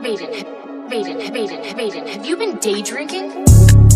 Maiden, Maiden, Maiden, Maiden, have you been day drinking?